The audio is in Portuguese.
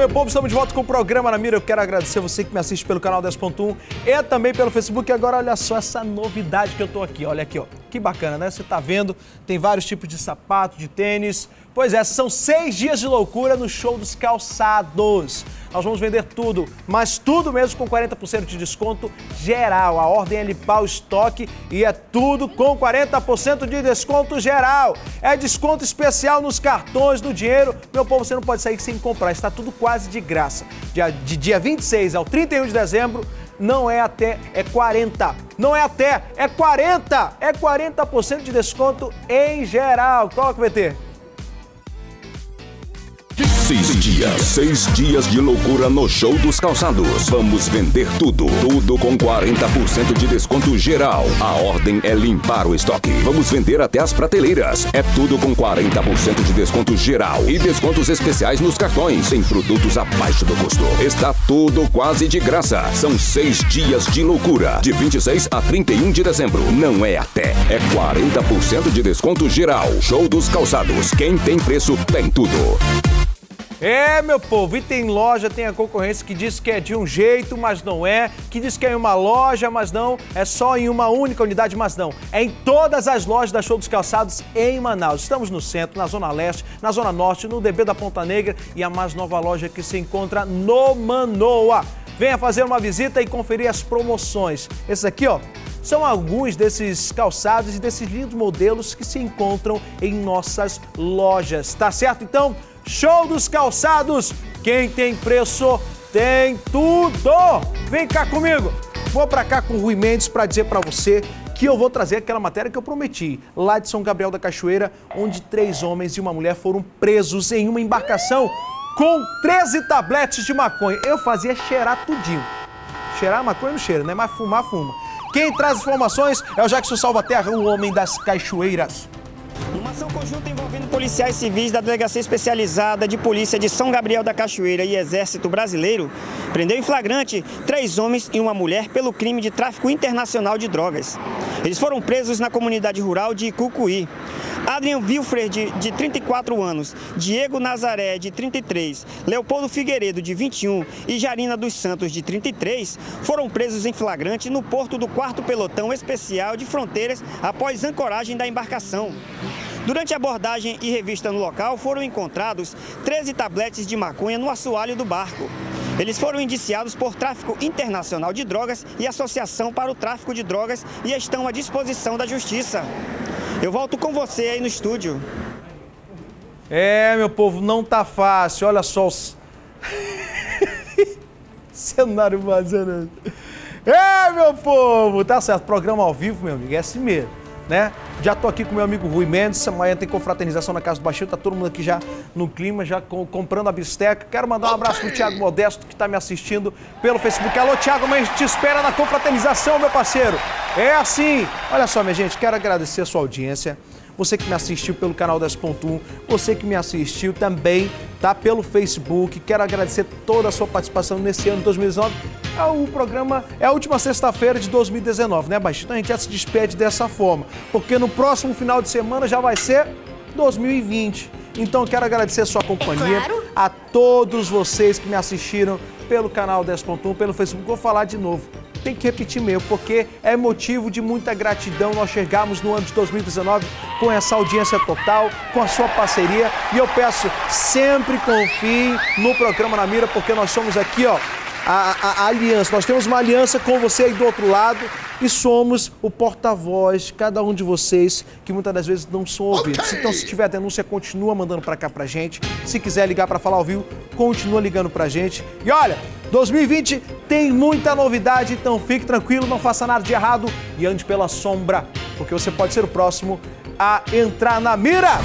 meu povo, estamos de volta com o programa na Mira. Eu quero agradecer você que me assiste pelo canal 10.1 e também pelo Facebook. E agora, olha só essa novidade que eu tô aqui. Olha aqui, ó. Que bacana, né? Você tá vendo, tem vários tipos de sapato, de tênis. Pois é, são seis dias de loucura no show dos calçados. Nós vamos vender tudo, mas tudo mesmo com 40% de desconto geral. A ordem é limpar o estoque e é tudo com 40% de desconto geral. É desconto especial nos cartões do dinheiro. Meu povo, você não pode sair sem comprar, está tudo quase de graça. De dia 26 ao 31 de dezembro, não é até, é 40. Não é até, é 40. É 40% de desconto em geral. Vai ter? Seis dias, seis dias de loucura no show dos calçados. Vamos vender tudo, tudo com 40% de desconto geral. A ordem é limpar o estoque. Vamos vender até as prateleiras. É tudo com 40% de desconto geral e descontos especiais nos cartões. Em produtos abaixo do custo. Está tudo quase de graça. São seis dias de loucura. De 26 a 31 de dezembro. Não é até, é 40% de desconto geral. Show dos calçados. Quem tem preço, tem tudo. É, meu povo, e tem loja, tem a concorrência que diz que é de um jeito, mas não é, que diz que é em uma loja, mas não, é só em uma única unidade, mas não. É em todas as lojas da Show dos Calçados em Manaus. Estamos no centro, na Zona Leste, na Zona Norte, no DB da Ponta Negra e a mais nova loja que se encontra no Manoa. Venha fazer uma visita e conferir as promoções. Esses aqui, ó, são alguns desses calçados e desses lindos modelos que se encontram em nossas lojas. Tá certo? Então, Show dos calçados. Quem tem preço tem tudo. Vem cá comigo. Vou para cá com o Rui Mendes para dizer para você que eu vou trazer aquela matéria que eu prometi, lá de São Gabriel da Cachoeira, onde três homens e uma mulher foram presos em uma embarcação com 13 tabletes de maconha. Eu fazia cheirar tudinho. Cheirar maconha não cheira, né? Mas fumar, fuma. Quem traz informações é o Jackson Salvaterra, o homem das cachoeiras. Uma ação conjunta envolvendo policiais civis da Delegacia Especializada de Polícia de São Gabriel da Cachoeira e Exército Brasileiro prendeu em flagrante três homens e uma mulher pelo crime de tráfico internacional de drogas. Eles foram presos na comunidade rural de Icucuí. Adrian Wilfred, de 34 anos, Diego Nazaré, de 33, Leopoldo Figueiredo, de 21 e Jarina dos Santos, de 33, foram presos em flagrante no porto do 4 Pelotão Especial de Fronteiras após ancoragem da embarcação. Durante a abordagem e revista no local, foram encontrados 13 tabletes de maconha no assoalho do barco. Eles foram indiciados por tráfico internacional de drogas e associação para o tráfico de drogas e estão à disposição da justiça. Eu volto com você aí no estúdio. É, meu povo, não tá fácil. Olha só os. Cenário vazando. É, meu povo, tá certo. Programa ao vivo, meu amigo, é assim mesmo né? Já tô aqui com meu amigo Rui Mendes, amanhã tem confraternização na Casa do Baixinho, tá todo mundo aqui já no clima, já comprando a bisteca. Quero mandar um abraço pro Thiago Modesto, que tá me assistindo pelo Facebook. Alô, Thiago, mas te espera na confraternização, meu parceiro. É assim. Olha só, minha gente, quero agradecer a sua audiência você que me assistiu pelo canal 10.1, você que me assistiu também, tá? Pelo Facebook. Quero agradecer toda a sua participação nesse ano de 2019. É o programa, é a última sexta-feira de 2019, né, Baixinho? Então a gente já se despede dessa forma, porque no próximo final de semana já vai ser 2020. Então quero agradecer a sua companhia, claro. a todos vocês que me assistiram pelo canal 10.1, pelo Facebook. Vou falar de novo tem que repetir mesmo, porque é motivo de muita gratidão nós chegarmos no ano de 2019 com essa audiência total, com a sua parceria. E eu peço, sempre confie no programa Na Mira, porque nós somos aqui, ó, a, a, a, aliança. Nós temos uma aliança com você aí do outro lado e somos o porta-voz de cada um de vocês que muitas das vezes não são ouvidos. Okay. Então, se tiver denúncia, continua mandando para cá pra gente. Se quiser ligar para falar ao vivo, continua ligando pra gente. E olha, 2020 tem muita novidade, então fique tranquilo, não faça nada de errado e ande pela sombra, porque você pode ser o próximo a entrar na mira.